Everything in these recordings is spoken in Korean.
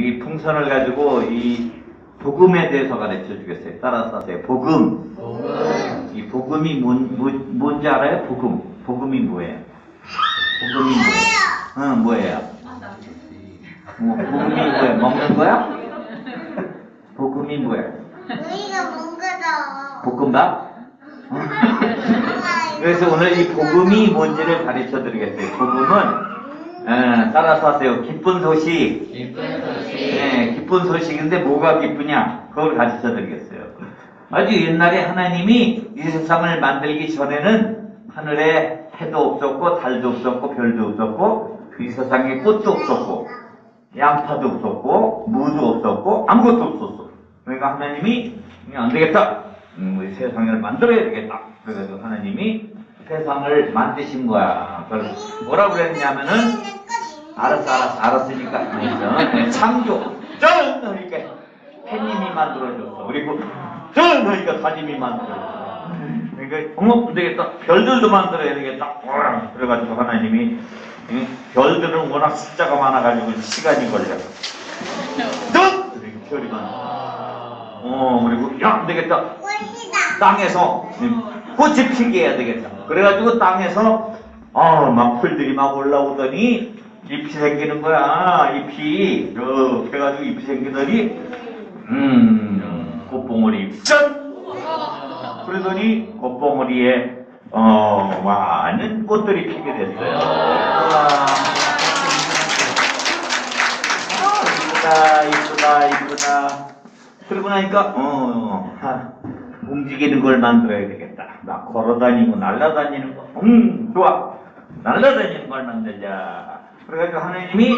이 풍선을 가지고 이 복음에 대해서 가르쳐 주겠어요. 따라서 하세요. 복음. 복음 이 복음이 뭔, 뭐, 뭔지 알아요? 복음. 복음이 뭐예요? 복음이 뭐예요? 응, 뭐예요? 뭐, 복음이 뭐예요? 먹는 거야? 복음이 뭐예요? 우리가 뭔가다. 볶음밥? 그래서 오늘 이 복음이 뭔지를 가르쳐 드리겠어요. 복음은 에, 따라서 하세요. 기쁜 소식. 기쁜 소식 네, 기쁜 소식인데 뭐가 기쁘냐? 그걸 가르쳐 드리겠어요. 아주 옛날에 하나님이 이 세상을 만들기 전에는 하늘에 해도 없었고 달도 없었고 별도 없었고 이 세상에 꽃도 없었고 양파도 없었고 무도 없었고 아무것도 없었어. 그러니까 하나님이 안 되겠다. 음, 우리 세상을 만들어야 되겠다. 그래서 하나님이 세상을 만드신 거야. 뭐라 그랬냐면은 알았어, 알았어, 알았으니까. 알았어. 창조. 짠! 하니까 햇님이 만들어줬어. 그리고 짠! 하니까 다짐이 만들어줬어. 그러니까, 어머, 안 되겠다. 별들도 만들어야 되겠다. 어, 그래가지고 하나님이, 응? 별들은 워낙 숫자가 많아가지고 시간이 걸려. 짠! 그리고 별이 만들어. 어, 그리고, 야, 안 되겠다. 땅에서 음, 꽃이 피게 해야 되겠다. 그래가지고 땅에서 아, 막 풀들이 막 올라오더니 잎이 생기는 거야. 잎이 이렇게 해가지고 잎이 생기더니 음, 꽃봉오리 짠! 그러더니 꽃봉오리에 어, 많은 꽃들이 피게 됐어요. 와. 아, 이쁘다, 이쁘다, 이쁘다. 그러고 나니까, 어, 하, 움직이는 걸 만들어야 되겠다. 나 걸어다니고 날아다니는 거, 음, 좋아. 날아다니는 걸 만들자. 그래가지고 하나님이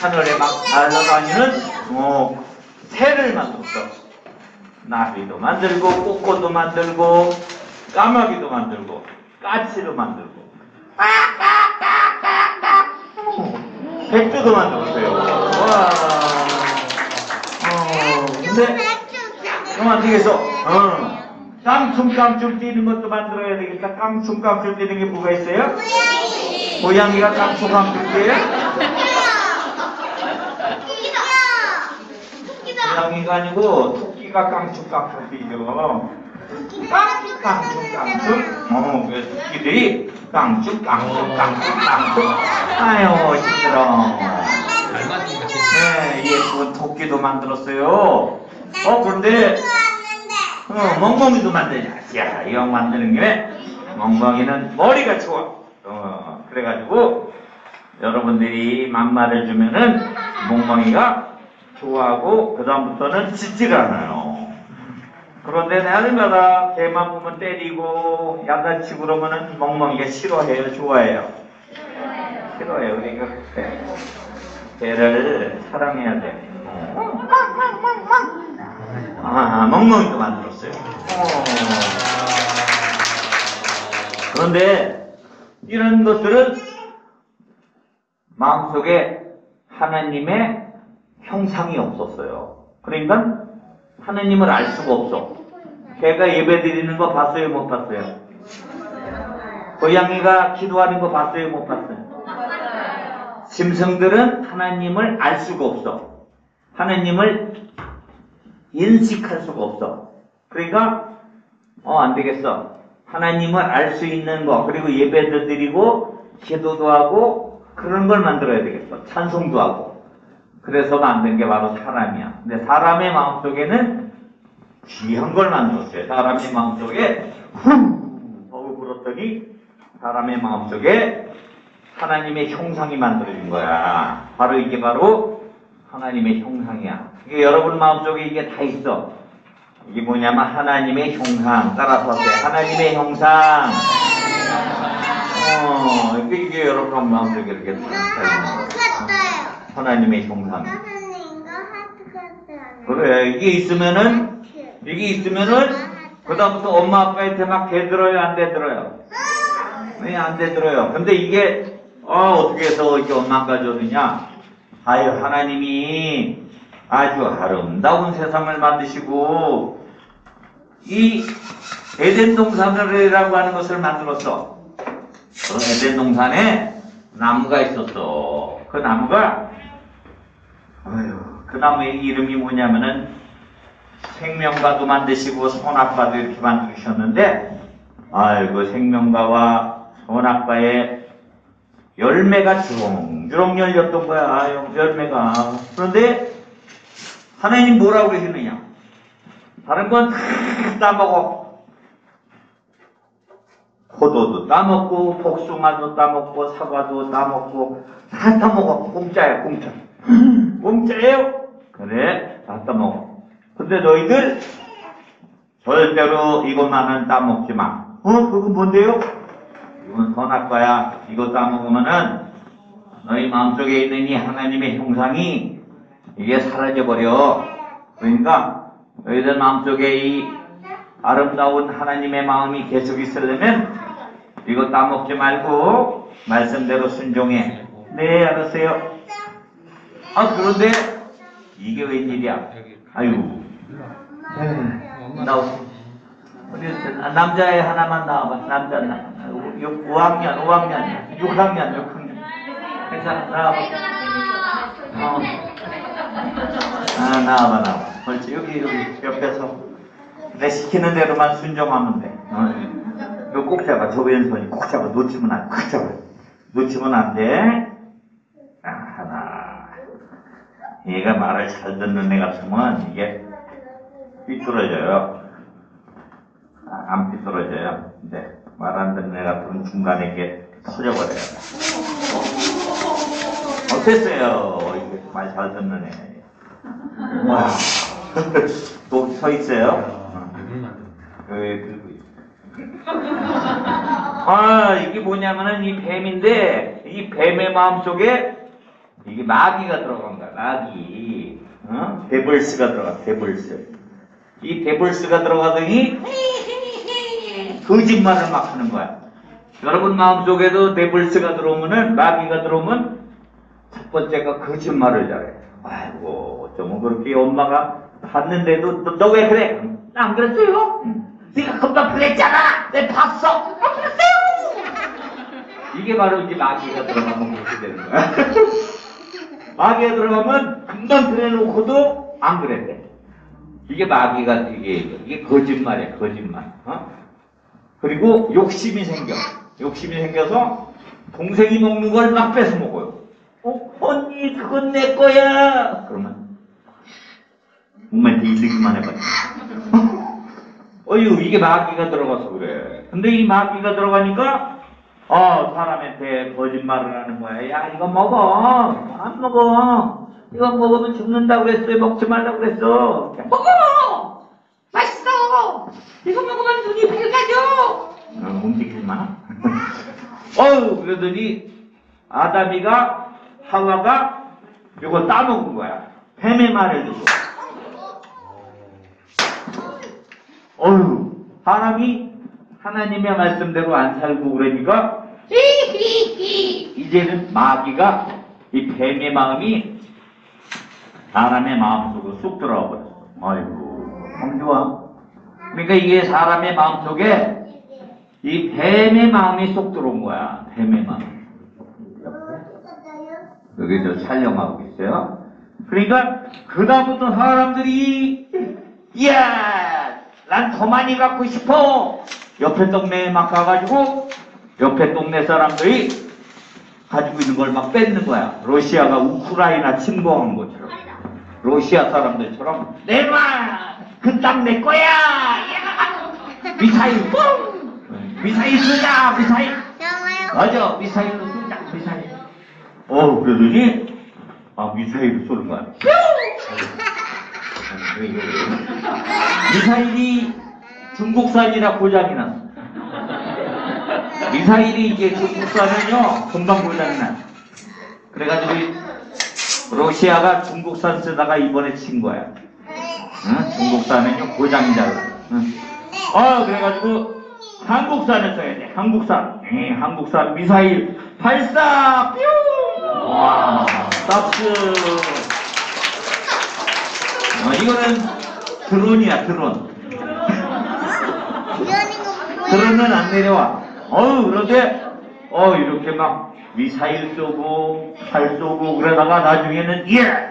하늘에 막 날아다니는, 어, 새를 만들었어. 나비도 만들고, 꼬꼬도 만들고, 까마귀도 만들고, 까치도 만들고, 백조도 만들었어요. 와. 어, 근데, 그만 뒤에서, 어, 깡충깡충 뛰는 것도 만들어야 되겠다. 깡충깡충 뛰는 게 뭐가 있어요? 고양이 가 깡충깡충 뛰어요? 고양이가 아니고 토끼가 깡충깡충 뛰죠. 깡충깡충. 어, 그 토끼들이 깡충깡충깡충깡충. 아유, 힘들어. 네, 예쁜 토끼도 만들었어요. 어, 그런데, 어, 멍멍이도 만들자. 야, 이거 만드는 김에, 멍멍이는 머리가 좋아. 어, 그래가지고, 여러분들이 맘마를 주면은, 멍멍이가 좋아하고, 그다음부터는 짖질 않아요. 그런데 날마다 개만 보면 때리고, 야단치고 그러면은 멍멍이가 싫어해요, 좋아해요? 싫어해요. 그러니까, 그래. 개를 사랑해야 돼. 아, 멍멍이도 만들었어요. 그런데 이런 것들은 마음속에 하나님의 형상이 없었어요. 그러니까 하나님을 알 수가 없어. 개가 예배 드리는 거 봤어요? 못 봤어요? 고양이가 기도하는 거 봤어요? 못 봤어요? 짐승들은 하나님을 알 수가 없어. 하나님을 인식할 수가 없어. 그러니까 어 안 되겠어. 하나님을 알 수 있는 거 그리고 예배도 드리고 기도도 하고 그런 걸 만들어야 되겠어. 찬송도 하고. 그래서 만든 게 바로 사람이야. 근데 사람의 마음속에는 귀한 걸 만들었어요. 사람의 마음속에 후 하고 불었더니 사람의 마음속에 하나님의 형상이 만들어진 거야. 바로 이게 바로 하나님의 형상이야. 이게 여러분 마음속에 이게 다 있어. 이게 뭐냐면 하나님의 형상. 따라서 하세요. 하나님의 형상. 어, 이게, 이게 여러분 마음속에 이렇게 다 거야. 하나님의 형상. 그래, 이게 있으면은, 이게 있으면은, 그다음부터 엄마 아빠한테 막 대들어요, 안 대들어요? 왜안 되들어요? 근데 이게 어, 어떻게 해서 이렇게 엄마가 줬느냐? 아유 하나님이 아주 아름다운 세상을 만드시고 이 에덴 동산이라고 하는 것을 만들었어. 그 에덴 동산에 나무가 있었어. 그 나무가 아유 그 나무의 이름이 뭐냐면은 생명과도 만드시고 선악과도 이렇게 만드셨는데 아이고 생명과와 선악과의 열매가 주렁주렁 열렸던 거야 아유, 열매가 그런데 하나님 뭐라고 그러시느냐? 다른 건 다 따먹어. 포도도 따먹고 복숭아도 따먹고 사과도 따먹고 다 따먹어. 공짜야 공짜. 공짜예요. 그래 다 따먹어. 근데 너희들 절대로 이것만은 따먹지 마. 어? 그건 뭔데요? 이건 선악과야. 이거 따먹으면은 너희 마음속에 있는 이 하나님의 형상이 이게 사라져버려 그러니까 너희들 마음속에 이 아름다운 하나님의 마음이 계속 있으려면 이거 따먹지 말고 말씀대로 순종해. 네, 알았어요. 아, 그런데 이게 웬일이야? 아유, 나오. 우리 남자애 하나만 나와봐. 남자 나. 5학년, 5학년, 6학년, 6학년. 괜찮아, 나와봐. 어. 아, 나와봐, 나와봐. 옳지, 여기, 여기, 옆에서. 내 시키는 대로만 순종하면 돼. 어. 이거 꼭 잡아. 저 왼손이 꼭 잡아. 놓치면 안 돼. 꼭 잡아. 놓치면 안 돼. 아, 하나. 얘가 말을 잘 듣는 애 같으면 이게 삐뚤어져요. 아, 안 삐뚤어져요. 근데 말 안 듣는 애 같으면 중간에 이게 터져버려요. 어땠어요? 이게 말 잘 듣는 애. 와. 또서 있어요? 왜 들고 있어? 아, 이게 뭐냐면은 이 뱀인데, 이 뱀의 마음 속에 이게 마귀가 들어간 거야, 마귀. 어? 데블스가 들어가, 데블스. 이 데블스가 들어가더니, 거짓말을 막 하는 거야. 여러분 마음 속에도 데블스가 들어오면은, 마귀가 들어오면, 첫 번째가 거짓말을 잘해. 아이고, 어쩌면 그렇게 엄마가 봤는데도, 너 왜 그래? 나 안 그랬어요? 네가 금방 그랬잖아! 내 봤어! 안 그랬어요! 이게 바로 이제 마귀가 들어가면 그렇게 되는 거야. 마귀가 들어가면 금방 그래놓고도 안 그랬대. 이게 마귀가 이게 이게 거짓말이야 거짓말. 어? 그리고 욕심이 생겨. 욕심이 생겨서 동생이 먹는 걸 막 뺏어 먹어요. 어, 언니 그건 내 거야. 그러면 정말 이득만 해봐. 어휴 이게 마귀가 들어가서 그래. 근데 이 마귀가 들어가니까 어 사람한테 거짓말을 하는 거야. 야 이거 먹어. 안 먹어. 이거 먹으면 죽는다고 그랬어요. 먹지 말라고 그랬어. 먹어. 맛있어. 이거 먹으면 눈이 밝아져. 어, 움직이지 마. 어휴 그러더니 아담이가 하와가 이거 따먹은 거야. 뱀의 말을 듣고. 어휴, 사람이 하나님의 말씀대로 안 살고 그러니까, 이제는 마귀가 이 뱀의 마음이 사람의 마음속으로 쑥 들어와 버렸어. 아이고, 참 좋아. 그러니까 이게 사람의 마음속에 이 뱀의 마음이 쏙 들어온 거야. 뱀의 마음. 여기 저 촬영하고 있어요. 그러니까 그다음부터 사람들이 이야 난 더 많이 갖고 싶어 옆에 동네에 막 가가지고 옆에 동네 사람들이 가지고 있는 걸 막 뺏는 거야 러시아가 우크라이나 침공한 것처럼 러시아 사람들처럼 내놔 그땅 내 거야 야! 미사일 뻥 미사일 쏘자 미사일? 맞아 미사일 어 그러더니 아 미사일을 쏘는 왜 이래? 미사일이 중국산이라 고장이 났어. 미사일이 이게 중국산은요, 금방 고장이 나. 그래가지고 이 러시아가 중국산 쓰다가 이번에 친 거야. 응? 중국산은요, 고장이 잘 나. 응. 어, 그래가지고 한국산을 써야 돼. 한국산. 예, 한국산 미사일 발사! 뿅! 와, 박수! 어, 이거는 드론이야, 드론. 드론은 안 내려와. 어우, 그런데, 어, 이렇게 막 미사일 쏘고, 칼 쏘고, 그러다가 나중에는, 예!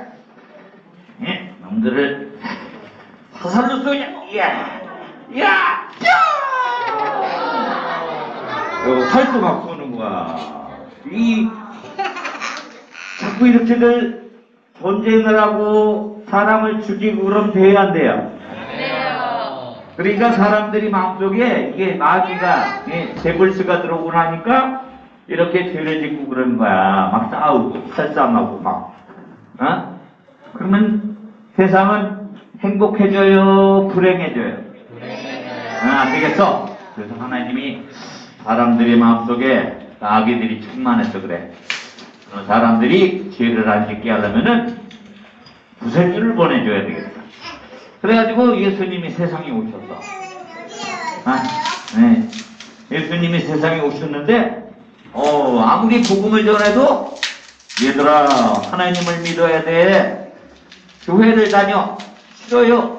놈들을 화살로 쏘냐? 야, 야, 야! 어, 활도 막 쏘는 거야. 이 자꾸 이렇게들 전쟁을 하고 사람을 죽이고 그러면 돼야 안 돼요? 그러니까 사람들이 마음속에 이게 마귀가 예, 데블스가 들어오고 나니까 이렇게 죄를 짓고 그러는 거야. 막 싸우고 살싸움하고 막. 어? 그러면 세상은 행복해져요, 불행해져요. 아, 안 되겠어. 그래서 하나님이 사람들의 마음속에 마귀들이 충만해서 그래. 어, 사람들이 죄를 안 짓게 하려면은 구세주를 보내줘야 되겠다. 그래가지고 예수님이 세상에 오셨어. 아, 네. 예수님이 세상에 오셨는데, 어, 아무리 복음을 전해도, 얘들아, 하나님을 믿어야 돼. 교회를 다녀. 싫어요.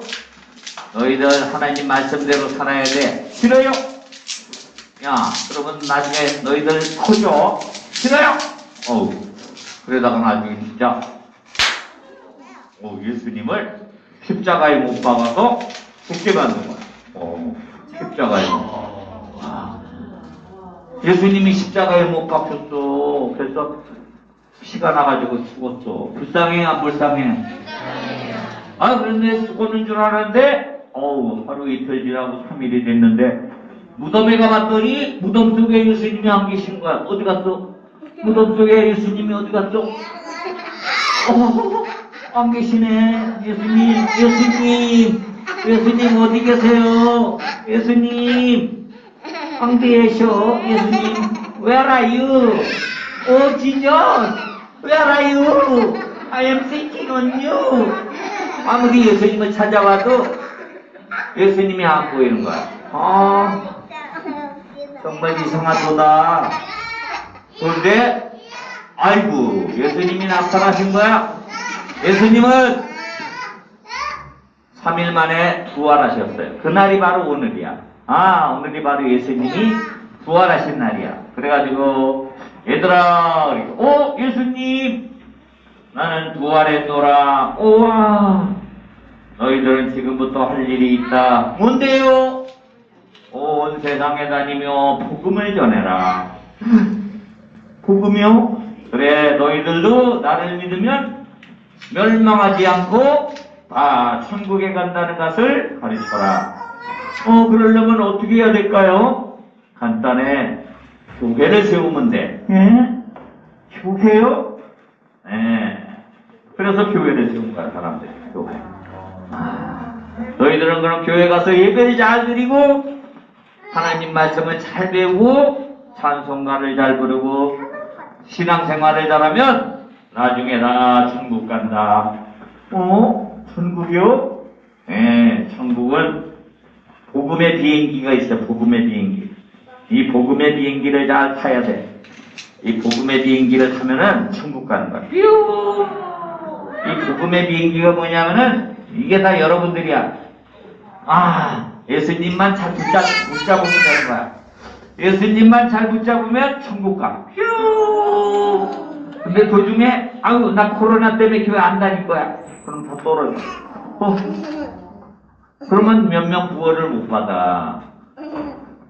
너희들 하나님 말씀대로 살아야 돼. 싫어요. 야, 그러면 나중에 너희들 커져. 싫어요. 어우, 그러다가 나중에 진짜, 어, 예수님을 십자가에 못 박아서 죽게 만든 거야. 어, 십자가에. 아, 예수님이 십자가에 못 박혔어. 그래서 피가 나가지고 죽었어. 불쌍해, 안 불쌍해? 아, 그런데 죽었는 줄 알았는데, 어우, 하루 이틀 지나고 3일이 됐는데, 무덤에 가봤더니, 무덤 속에 예수님이 안 계신 거야. 어디 갔어? 무덤 속에 예수님이 어디 갔어? 어, 안 계시네. 예수님, 예수님, 예수님 어디 계세요? 예수님, 안 계셔. 예수님, where are you? Oh, Jesus, where are you? I am thinking on you. 아무리 예수님을 찾아와도 예수님이 안 보이는 거야. 아, 정말 이상하도다. 그런데, 아이고, 예수님이 나타나신 거야. 예수님은 3일 만에 부활하셨어요. 그날이 바로 오늘이야. 아, 오늘이 바로 예수님이 부활하신 날이야. 그래가지고, 얘들아, 어, 예수님, 나는 부활했노라. 우와, 너희들은 지금부터 할 일이 있다. 뭔데요? 온 세상에 다니며 복음을 전해라. 복음이요? 그래, 너희들도 나를 믿으면 멸망하지 않고 다 천국에 간다는 것을 가르쳐라. 어, 그러려면 어떻게 해야 될까요? 간단해. 교회를 세우면 돼. 예? 교회요? 예. 그래서 교회를 세운 거야, 사람들이. 교회. 아, 너희들은 그럼 교회 가서 예배를 잘 드리고, 하나님 말씀을 잘 배우고, 찬송가를 잘 부르고, 신앙생활을 잘하면, 나중에 다 천국 간다. 어? 천국이요? 예, 천국은 복음의 비행기가 있어, 복음의 비행기. 이 복음의 비행기를 잘 타야 돼. 이 복음의 비행기를 타면은 천국 가는 거야. 뾰! 이 복음의 비행기가 뭐냐면은 이게 다 여러분들이야. 아, 예수님만 잘 붙잡, 붙잡으면 되는 거야. 예수님만 잘 붙잡으면 천국 가. 뾰! 근데 도중에 아유 나 코로나 때문에 교회 안 다닐 거야. 그럼 다 떨어져. 어. 그러면 몇명 구원을 못 받아.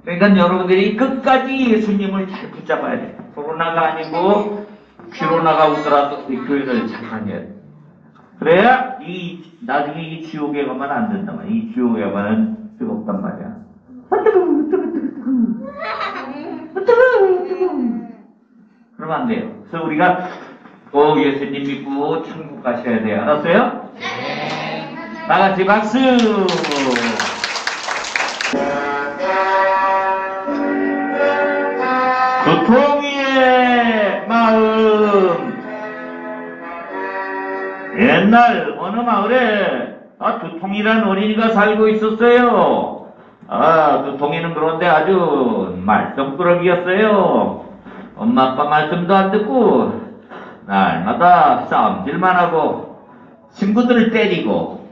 그러니까 여러분들이 끝까지 예수님을 잘 붙잡아야 돼. 코로나가 아니고 피로나가 오더라도 이 교회를 잘 다녀야 돼. 그래야 이 나중에 이 지옥에 가면 안 된단 말이야. 이 지옥에 가면 뜨겁단 말이야. 아 뜨거워 뜨거워 뜨거워 아 뜨거워 뜨거워 그러면 안 돼요. 그래서 우리가 꼭 예수님 믿고 천국 가셔야 돼요. 알았어요? 다 같이 박수! 두통이의 마음. 옛날 어느 마을에 아, 두통이란 어린이가 살고 있었어요. 아, 두통이는 그런데 아주 말썽꾸러기였어요. 엄마 아빠 말씀도 안 듣고 날마다 싸움질만 하고 친구들을 때리고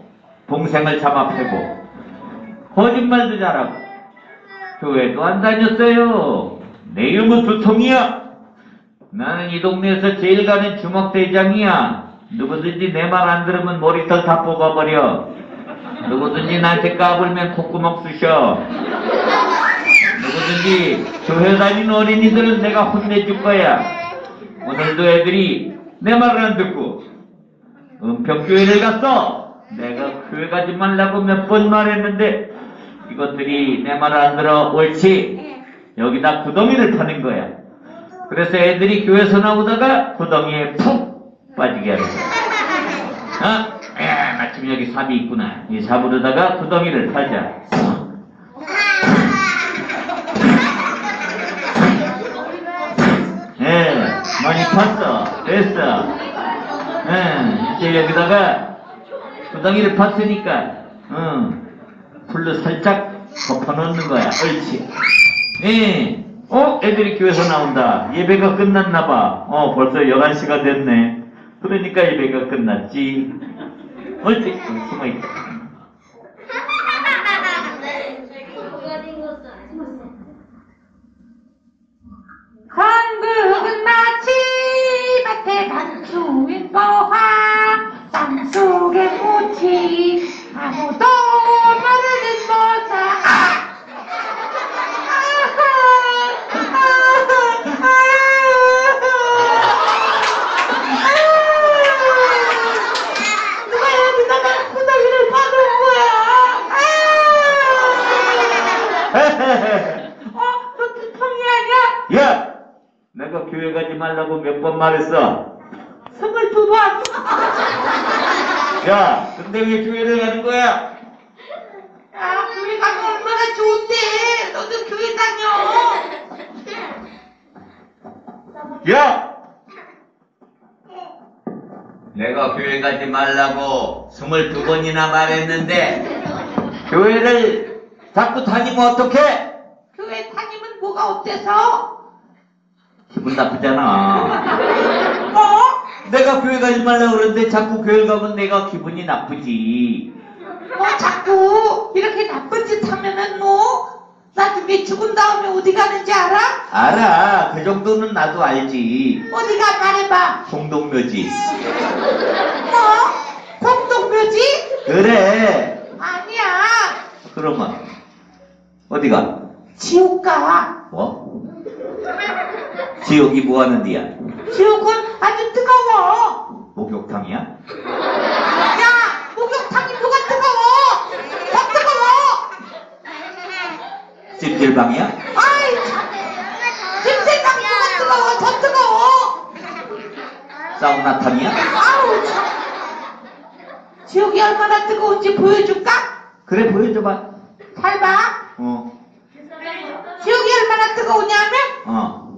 동생을 잡아 패고 거짓말도 잘하고 교회도 안 다녔어요. 내 이름은 두통이야. 나는 이 동네에서 제일 가는 주먹대장이야. 누구든지 내 말 안 들으면 머리털 다 뽑아버려. 누구든지 나한테 까불면 콧구멍 쑤셔. 누구든지 교회 다니는 어린이들은 내가 혼내줄 거야. 오늘도 애들이 내 말을 안 듣고 은평교회를 갔어. 내가 교회 가지 말라고 몇 번 말했는데 이것들이 내 말을 안 들어 옳지. 여기다 구덩이를 파는 거야. 그래서 애들이 교회에서 나오다가 구덩이에 푹 빠지게 하는 거야. 아, 야, 마침 여기 삽이 있구나. 이 삽으로다가 구덩이를 팔자. 많이 팠어. 됐어. 예, 이제 여기다가 구덩이를 팠으니까, 응, 풀로 살짝 덮어놓는 거야. 옳지. 예. 어? 애들이 교회에서 나온다. 예배가 끝났나봐. 어, 벌써 11시가 됐네. 그러니까 예배가 끝났지. 옳지. 숨어있다. 한국은 마치 거화 땅속에 묻힌 아무도 모르는 모자? 어? 야! 내가 교회 가지 말라고 몇 번 말했어. 번. 야, 근데 왜 교회를 가는 거야? 야, 교회 가면 얼마나 좋은데. 너도 교회 다녀. 야! 내가 교회 가지 말라고 스물두 번이나 말했는데, 교회를 자꾸 다니면 어떡해? 교회 다니면 뭐가 어때서? 기분 나쁘잖아. 어? 내가 교회 가지 말라고 그러는데 자꾸 교회 가면 내가 기분이 나쁘지. 너 자꾸 이렇게 나쁜 짓 하면은 너 나중에 죽은 다음에 어디 가는지 알아? 알아. 그 정도는 나도 알지. 어디가 말해봐. 송동묘지. 뭐? 공동묘지? 그래. 아니야. 그러면 어디가? 지옥 가. 뭐? 지옥이 뭐 하는 데야? 지옥은 아주 뜨거워. 목욕탕이야? 야, 목욕탕이 뭐가 뜨거워? 더 뜨거워. 찜질방이야? 아이, 참. 냄새가 뭐가 뜨거워? 더 뜨거워. 사우나탕이야? 아우, 참. 지옥이 얼마나 뜨거운지 보여줄까? 그래 보여줘봐. 잘 봐. 어. 지옥이 얼마나 뜨거우냐면, 어.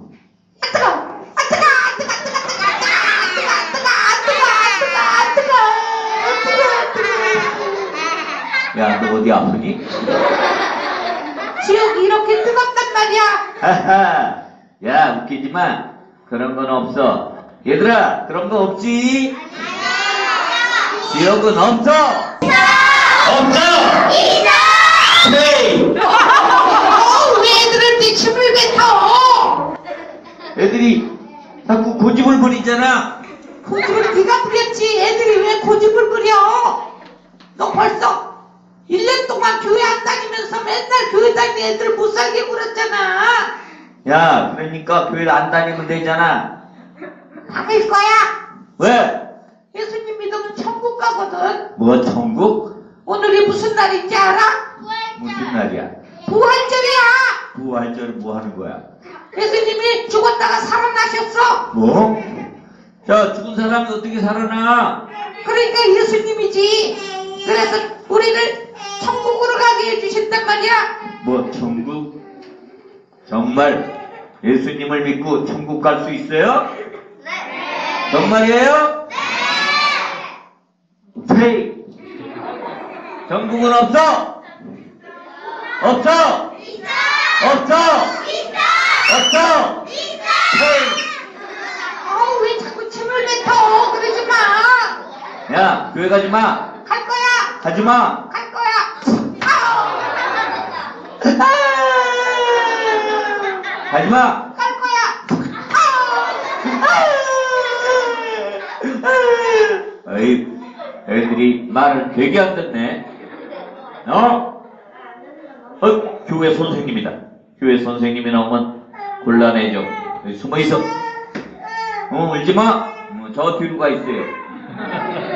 야, 너 어디 아프니? 지옥이 이렇게 뜨겁단 말이야. 하하. 야, 웃기지 마. 그런 건 없어. 얘들아, 그런 거 없지? 지옥은 없어! 없어! 헤이! 어, 왜 애들한테 춤을 뱉어? 애들이 자꾸 고집을 부리잖아. 고집을 네가 부렸지. 애들이 왜 고집을 부려? 너 벌써 1년 동안 교회 안 다니면서 맨날 교회 다니는 애들 못 살게 굴었잖아. 야, 그러니까 교회를 안 다니면 되잖아. 다닐 거야. 왜? 예수님 믿으면 천국 가거든. 뭐 천국? 오늘이 무슨 날인지 알아? 무슨 날이야? 부활절이야. 부활절은 뭐 하는 거야? 예수님이 죽었다가 살아나셨어. 뭐? 자, 죽은 사람이 어떻게 살아나? 그러니까 예수님이지. 그래서 우리를 천국으로 가게 해주신단 말이야. 뭐 천국? 정말 예수님을 믿고 천국 갈 수 있어요? 정말이에요? 네. 천국은 없어? 없어? 없어? 없어? 네. 어우, 왜 자꾸 춤을 뱉어? 그러지 마. 야, 교회 가지 마. 갈 거야. 가지 마. 갈 거야. 아우. 가지 마. 갈 거야. 아우. 아우. 애들이 말을 되게 안 듣네. 어? 어, 교회 선생님이다. 교회 선생님이 나오면 곤란해져. 숨어 있어. 어, 울지 마. 어, 저 뒤로 가 있어요.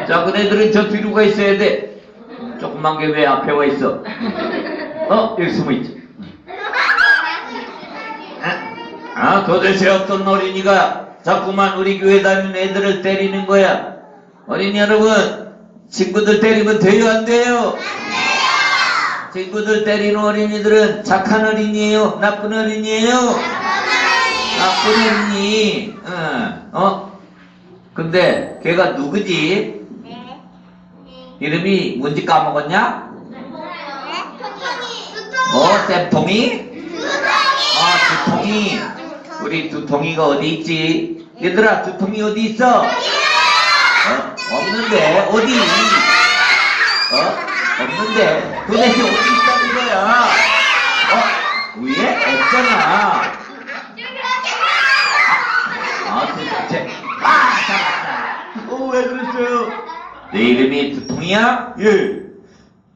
작은 애들은 저 뒤로 가 있어야 돼. 조그만 게 왜 앞에 와 있어? 어, 여기 숨어 있지. 아, 도대체 어떤 어린이가 자꾸만 우리 교회 다니는 애들을 때리는 거야? 어린이 여러분, 친구들 때리면 돼요, 안 돼요? 친구들 때리는 어린이들은 착한 어린이에요? 나쁜 어린이에요? 나쁜 어린이. 어, 어? 근데 걔가 누구지? 네. 이름이 뭔지 까먹었냐? 어? 어, 쌤통이? 아, 두통이. 우리 두통이가 어디 있지? 얘들아, 두통이 어디 있어? 어? 없는데, 어디? 어? 없는데, 도대체 어디 있다는 거야? 어? 위에? 없잖아. 아, 도대체. 아, 잡았다. 어, 왜 그랬어요? 내 이름이 두통이야? 예.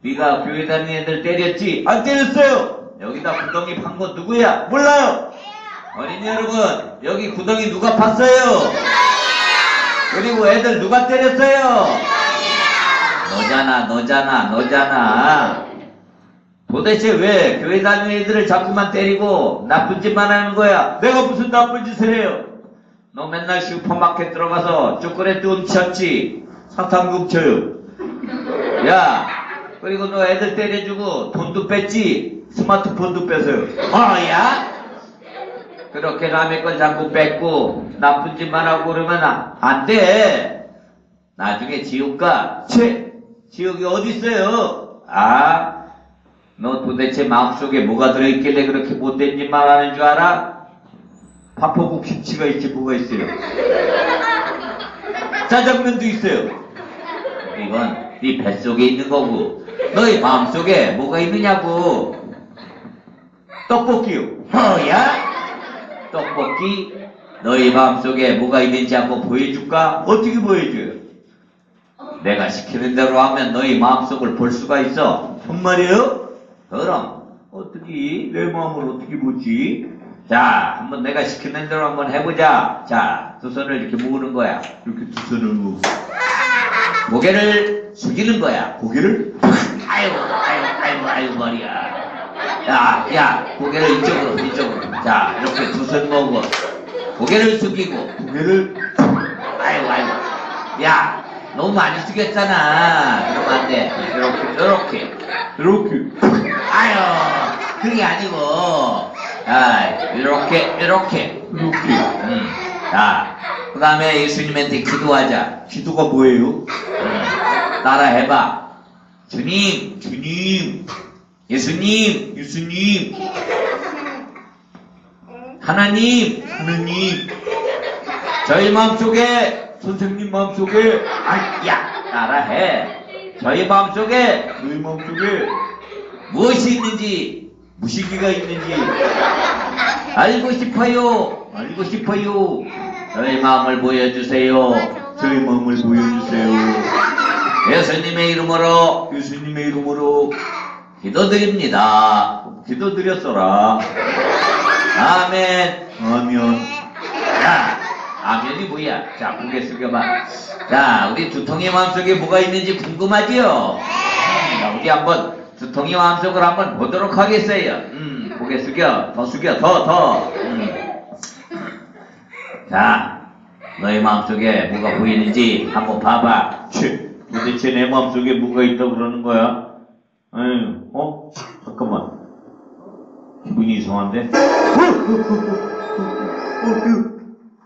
네가 교회 다니는 애들 때렸지? 안 때렸어요. 여기다 구덩이 판거 누구야? 몰라요. 어린이 여러분, 여기 구덩이 누가 팠어요? 그리고 애들 누가 때렸어요? 너잖아, 너잖아, 너잖아. 도대체 왜 교회 다니는 애들을 자꾸만 때리고 나쁜 짓만 하는 거야? 내가 무슨 나쁜 짓을 해요? 너 맨날 슈퍼마켓 들어가서 초콜릿 훔쳤지? 사탕 훔쳐요. 야, 그리고 너 애들 때려주고 돈도 뺐지? 스마트폰도 뺏어요. 어, 야? 그렇게 남의 걸 자꾸 뺏고 나쁜 짓만 하고 그러면 아- 안 돼. 나중에 지옥 가. 채! 지옥이 어디 있어요? 아, 너 도대체 마음속에 뭐가 들어있길래 그렇게 못된 짓만 하는 줄 알아? 파포국 김치가 있지 뭐가 있어요? 짜장면도 있어요. 이건 네 뱃속에 있는 거고 너희 마음속에 뭐가 있느냐고 떡볶이요 허야? 떡볶이 너희 마음속에 뭐가 있는지 한번 보여줄까? 어떻게 보여줘요? 내가 시키는 대로 하면 너희 마음속을 볼 수가 있어 정말이에요? 그럼 어떻게 내 마음을 어떻게 보지? 자 한번 내가 시키는 대로 한번 해보자 자 두 손을 이렇게 모으는 거야 이렇게 두 손을 모으고 고개를 숙이는 거야. 고개를 아이고 아이고 아이고 아이고 머리야. 야, 야, 고개를 이쪽으로 이쪽으로. 자, 이렇게 두 손 모으고 고개를 숙이고 고개를 아이고 아이고. 야, 너무 많이 숙였잖아. 그러면 안 돼. 이렇게 이렇게 이렇게. 아유, 그게 아니고. 아, 이렇게 이렇게 이렇게. 음. 자, 그 다음에 예수님한테 기도하자. 기도가 뭐예요? 음, 따라 해봐. 주님, 주님, 예수님, 예수님, 하나님, 하나님, 저희 마음속에, 선생님 마음속에, 아, 야, 따라 해. 저희 마음속에, 저희 마음속에 무엇이 있는지, 무시기가 있는지, 알고 싶어요. 알고 싶어요. 저희 마음을 보여주세요. 저희 마음을 보여주세요. 예수님의 이름으로, 예수님의 이름으로 기도드립니다. 기도드렸어라. 아멘. 아멘. 자, 아멘이 뭐야? 자, 고개 숙여봐. 자, 우리 두통이 마음속에 뭐가 있는지 궁금하지요? 자, 우리 한번 두통이 마음속을 한번 보도록 하겠어요. 음, 고개 숙여. 더 숙여. 더, 더. 음. 자, 너의 마음속에 뭐가 보이는지 한번 봐봐. 치, 도대체 내 마음속에 뭐가 있다고 그러는 거야? 에휴, 어? 잠깐만. 기분이 이상한데? 어, 어, 어, 어, 어,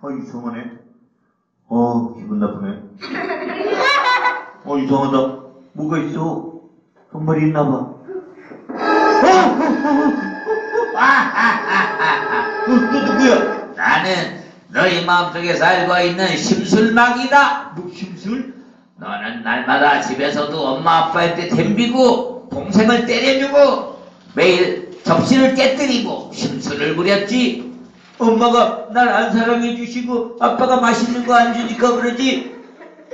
어, 어, 이상하네. 어, 기분 나쁘네. 어, 이상하다. 뭐가 있어? 정말 있나 봐. 어, 어, 어, 어, 아, 아, 아, 아, 아. 너, 너 누구야? 나는 너희 마음속에 살고 있는 심술망이다. 뭐 심술? 너는 날마다 집에서도 엄마 아빠한테 덤비고 동생을 때려주고 매일 접시를 깨뜨리고 심술을 부렸지. 엄마가 날 안 사랑해 주시고 아빠가 맛있는 거 안 주니까 그러지.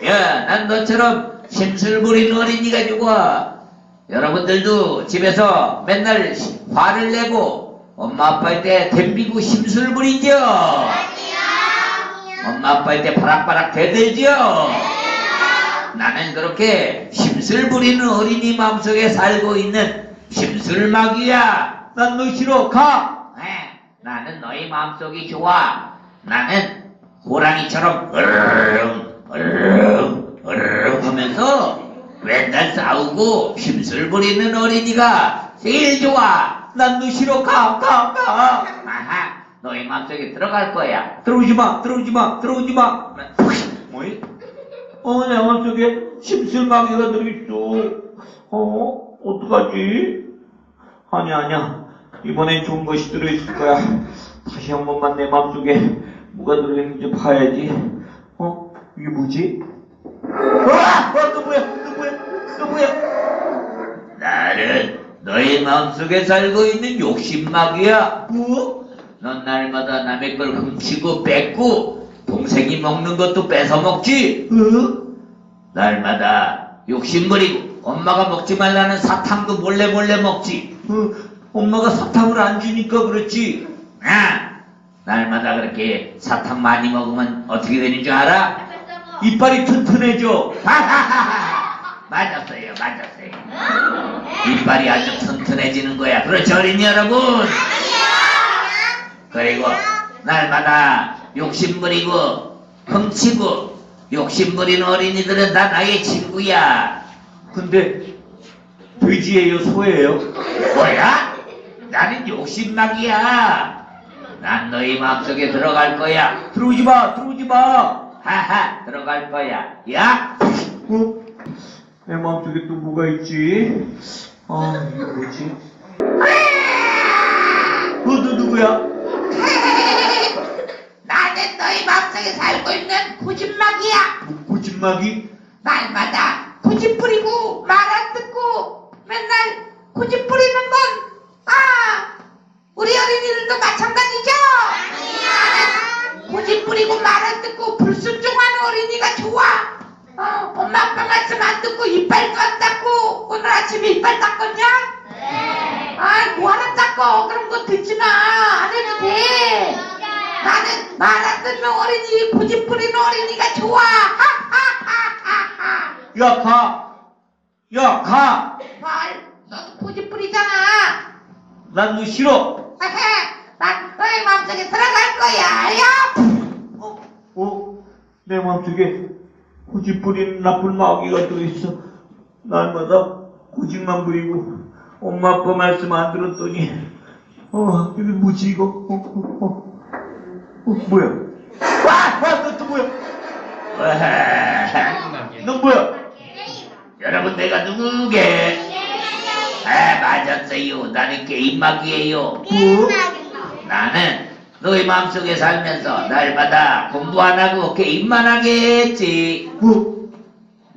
야, 난 너처럼 심술 부리는 어린이가 죽어. 여러분들도 집에서 맨날 시- 화를 내고 엄마 아빠한테 덤비고 심술 부리죠? 엄마 아빠한테 바락바락 대들죠? 나는 그렇게 심술 부리는 어린이 마음속에 살고 있는 심술마귀야. 난 너 싫어. 가. 에, 나는 너희 마음속이 좋아. 나는 호랑이처럼 으르릉 으르릉 으르릉 하면서 맨날 싸우고 심술 부리는 어린이가 제일 좋아. 난 너 싫어. 가, 가, 가. 아하, 너희 마음속에 들어갈 거야. 들어오지 마, 들어오지 마, 들어오지 마. 뭐이? 어, 내 마음속에 심술마귀가 들어있어. 어, 어떡하지? 아니야, 아니야. 이번엔 좋은 것이 들어있을 거야. 다시 한 번만 내 마음속에 뭐가 들어있는지 봐야지. 어? 이게 뭐지? 와! 와, 뭐야? 너 뭐야? 나는 너의 마음속에 살고 있는 욕심마귀야. 뭐? 넌 날마다 남의 걸 훔치고 뺏고 동생이 먹는 것도 뺏어 먹지. 어? 날마다 욕심 부리고 엄마가 먹지 말라는 사탕도 몰래 몰래 먹지. 어, 엄마가 사탕을 안 주니까 그렇지. 아, 날마다 그렇게 사탕 많이 먹으면 어떻게 되는 줄 알아? 이빨이 튼튼해져. 하하하하. 맞았어요, 맞았어요. 이빨이 아주 튼튼해지는 거야. 그렇죠, 어린이 여러분? 그리고 날마다 욕심부리고 훔치고 욕심부리는 어린이들은 다 나의 친구야. 근데 돼지예요, 소예요? 뭐야? 나는 욕심막이야. 난 너희 마음속에 들어갈 거야. 들어오지 마, 들어오지 마. 하하, 들어갈 거야. 야! 어? 내 마음속에 또 뭐가 있지? 아, 이게 뭐지? 어, 너 누구야? 나는 너희 마음속에 살고 있는 고집막이야. 고집마귀? 날마다 고집 부리고 말 안 듣고 맨날 고집 부리는 건, 아, 우리 어린이들도 마찬가지죠? 나는 고집 부리고 말 안 듣고 불순종하는 어린이가 좋아. 어, 엄마 아빠 말씀 안 듣고 이빨도 안 닦고 오늘 아침에 이빨 닦았냐? 아, 뭐 하나 닦어. 그런 거 듣지 마. 말 안 듣는 어린이, 부리는 어린이가 좋아. 하하하하하. 야, 가! 야, 가! 말, 너도 고집 부리잖아. 난 너 싫어! 헤헤, 난 너의 마음속에 들어갈 거야. 야! 어, 어? 내 마음속에 고집 부리는 나쁜 마귀가 들어있어. 날마다 고집만 부리고 엄마 아빠 말씀 안 들었더니 어 이게 뭐지 이거? 어, 어, 어. 어 뭐야? 와! 와! 너 또 뭐야? 너 뭐야? 여러분 내가 누구게? 아 맞았어요. 나는 게임마귀예요. 나는 너희 마음속에 살면서 날마다 공부 안 하고 게임만 하겠지. 뭐?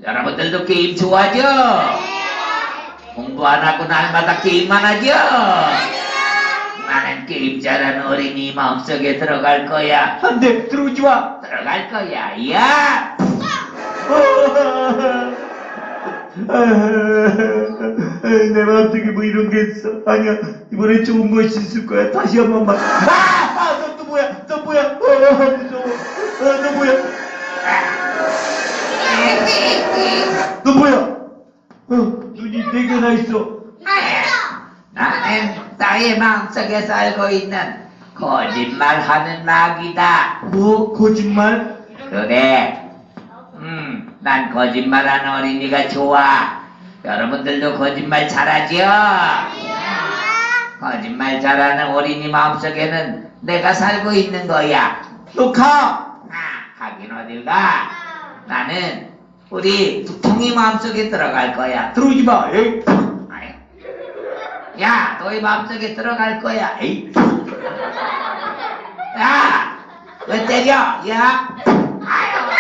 여러분들도 게임 좋아하죠? 공부 안 하고 날마다 게임만 하죠? 나는 게임 잘하는 어린이 마음속에 들어갈 거야. 안 돼 들어오지 마. 들어갈 거야. 야! 내 마음속에 뭐 이런 게 있어. 아니야 이번엔 좋은 것이 있을 거야. 다시 한 번만. 아! 아! 너 또 뭐야? 너 뭐야? 어, 무서워. 어, 너 뭐야? 너 뭐야? 어, 눈이 네 개나 있어. 나는 나의 마음속에 살고 있는 거짓말하는 마귀다. 뭐? 거짓말? 그래. 음, 난 거짓말하는 어린이가 좋아. 여러분들도 거짓말 잘하죠? 거짓말 잘하는 어린이 마음속에는 내가 살고 있는 거야. 너 가! 아, 가긴 어딜 가? 나는 우리 두통이 마음속에 들어갈 거야. 들어오지 마. 에이. 야, 너희 마음속에 들어갈 거야. 에이. 야, 왜 때려? 야, 아유.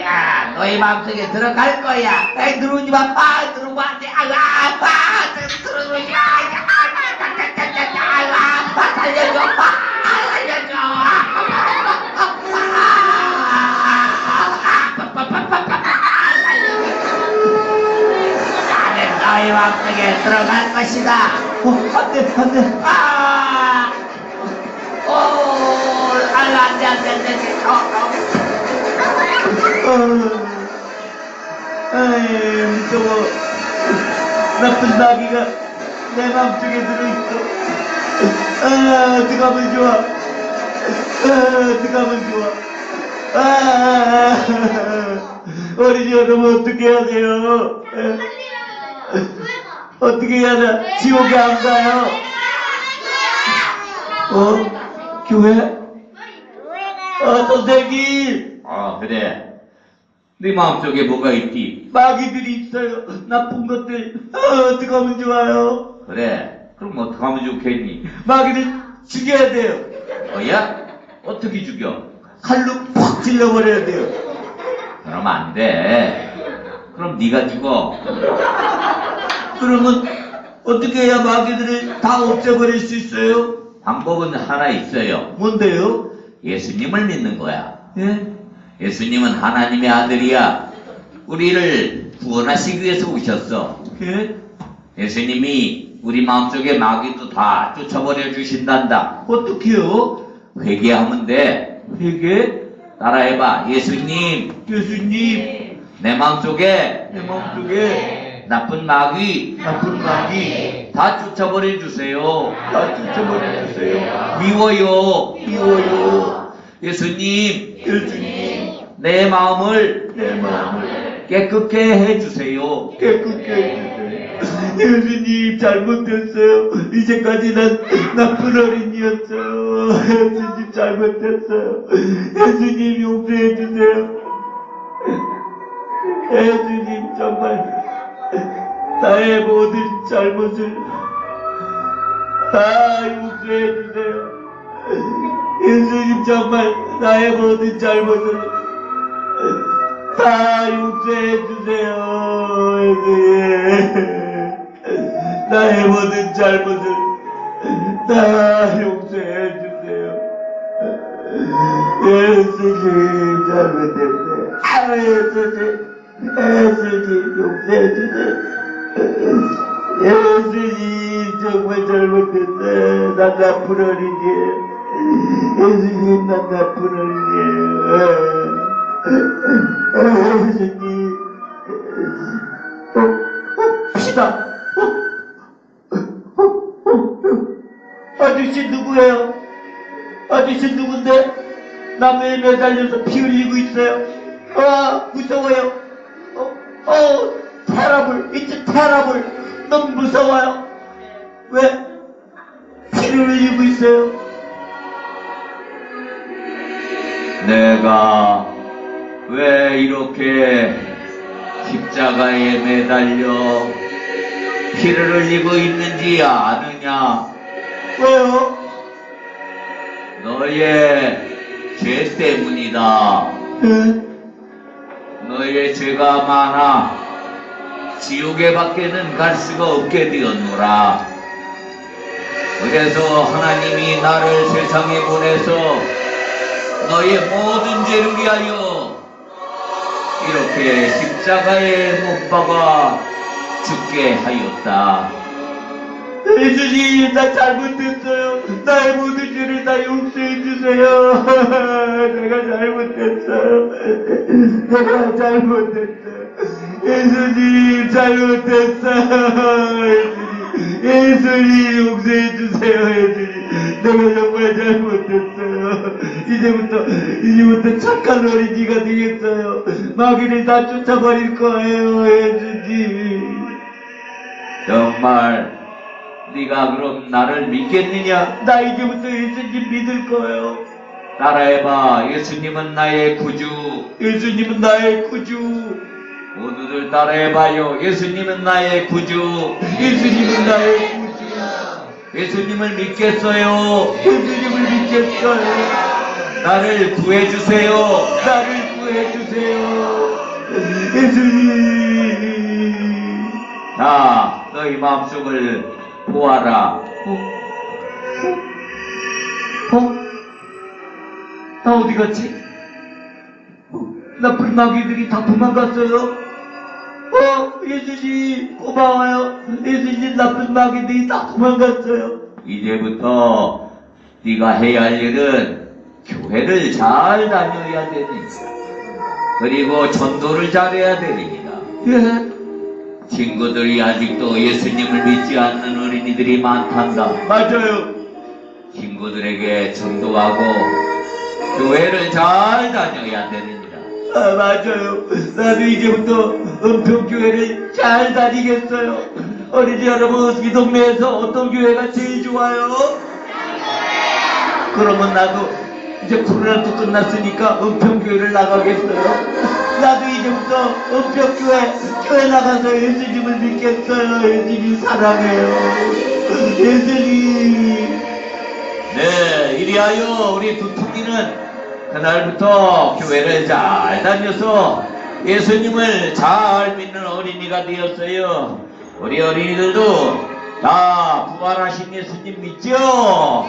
야, 너희 마음속에 들어갈 거야. 에이, 들어오지 마. 아, 들어오면 안 돼. 아유, 아파. 들어오지 마. 아, 아유, 아파. 살려줘. 아, 살려줘. 너희 마음속에 들어갈 것이다. 어, 안 돼, 안 돼. 아! 오, 알라, 안 돼, 안 돼, 안 돼. 어, 어. 어, 아이, 무서워. 나쁜 나기가 내 마음속에 들어있어. 아, 하면 좋아. 아, 하면 좋아. 아, 어린이 여러분 어떻게 돼요? 어떻게 해야 돼? 지옥에 안 가요? 어? 교회? 어, 선생님! 어, 그래. 네 마음속에 뭐가 있디? 마귀들이 있어요. 나쁜 것들. 어, 어떻게 하면 좋아요? 그래. 그럼 어떡하면 좋겠니? 마귀를 죽여야 돼요. 뭐야? 어떻게 죽여? 칼로 팍 찔러버려야 돼요. 그러면 안 돼. 그럼 네가 죽어. 그러면 어떻게 해야 마귀들을 다 없애버릴 수 있어요? 방법은 하나 있어요. 뭔데요? 예수님을 믿는 거야. 예? 예수님은 하나님의 아들이야. 우리를 구원하시기 위해서 오셨어. 예? 예수님이 우리 마음속에 마귀도 다 쫓아버려 주신단다. 어떻게요? 회개하면 돼. 회개? 따라해봐. 예수님, 예수님, 내 마음속에 내 마음속에 나쁜 마귀 나쁜 마귀 다 쫓아버려 주세요. 다 쫓아버려 주세요. 미워요. 미워요. 예수님, 예수님, 내 마음을 내 마음을 깨끗게 해주세요. 깨끗게 해주세요. 예수님 잘못했어요. 이제까지 난 나쁜 어린이였어요. 예수님 잘못했어요. 예수님 용서해 주세요. 예수님 정말 나의 모든 잘못을 다 용서해 주세요. 예수님 정말 나의 모든 잘못을 다 용서해 주세요. 나의 모든 잘못을 다 용서해 주세요. 예수님 잘못했어요. 아, 예수님. 예수님 용서해 주세요. 예수님 정말 잘못했어요. 난 나쁜 어린이에요. 예수님 난 나쁜 어린이에요. 예수님. 어, 어. 아저씨 누구예요? 아저씨 누군데? 나무에 매달려서 피 흘리고 있어요. 아, 무서워요. 테러블, 이제 테러블. 너무 무서워요. 왜? 피를 흘리고 있어요. 내가 왜 이렇게 십자가에 매달려 피를 흘리고 있는지 아느냐? 왜요? 너의 죄 때문이다. 네. 너의 죄가 많아 지옥에 밖에는 갈 수가 없게 되었노라. 그래서 하나님이 나를 세상에 보내서 너의 모든 죄를 위하여 이렇게 십자가에 못 박아 죽게 하였다. 예수님, 나 잘못했어요. 나의 모든 죄를 다 용서해 주세요. 내가 잘못했어요. 내가 잘못했어요. 예수님, 잘못했어요. 예수님, 예수님, 용서해 주세요. 예수님, 내가 정말 잘못했어요. 이제부터, 이제부터 착한 어린이가 되겠어요. 마귀를 다 쫓아버릴 거예요. 예수님. 정말 네가 그럼 나를 믿겠느냐? 나 이제부터 예수님 믿을 거예요. 따라해봐. 예수님은 나의 구주. 예수님은 나의 구주. 모두들 따라해봐요. 예수님은 나의 구주. 예수님은 나의 구주. 예수님을 믿겠어요. 예수님을 믿겠어요. 나를 구해주세요. 나를 구해주세요. 예수님. 자, 너희 마음속을 보아라. 어? 어? 어? 나 어디 갔지? 어? 나쁜 마귀들이 다 도망갔어요. 어? 예수님, 고마워요. 예수님 나쁜 마귀들이 다 도망갔어요. 이제부터 네가 해야 할 일은 교회를 잘 다녀야 됩니다. 그리고 전도를 잘해야 됩니다. 예. 친구들이 아직도 예수님을 믿지 않는 어린이들이 많단다. 맞아요. 친구들에게 전도하고 교회를 잘 다녀야 됩니다. 아, 맞아요. 나도 이제부터 은평교회를 잘 다니겠어요. 어린이 여러분, 이 동네에서 어떤 교회가 제일 좋아요? 그러면 나도 이제 코로나도 끝났으니까 은평교회를 나가겠어요. 나도 이제부터 은평교회, 교회 나가서 예수님을 믿겠어요. 예수님 사랑해요. 예수님. 네, 이리하여 우리 두통이는 그날부터 교회를 잘 다녀서 예수님을 잘 믿는 어린이가 되었어요. 우리 어린이들도 다 부활하신 예수님 믿죠?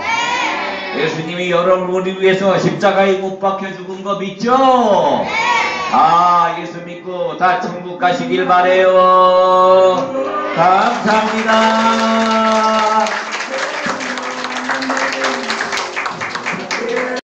예수님이 여러분을 위해서 십자가에 못 박혀 죽은 거 믿죠? 아, 예수 믿고 다 천국 가시길 바래요. 감사합니다.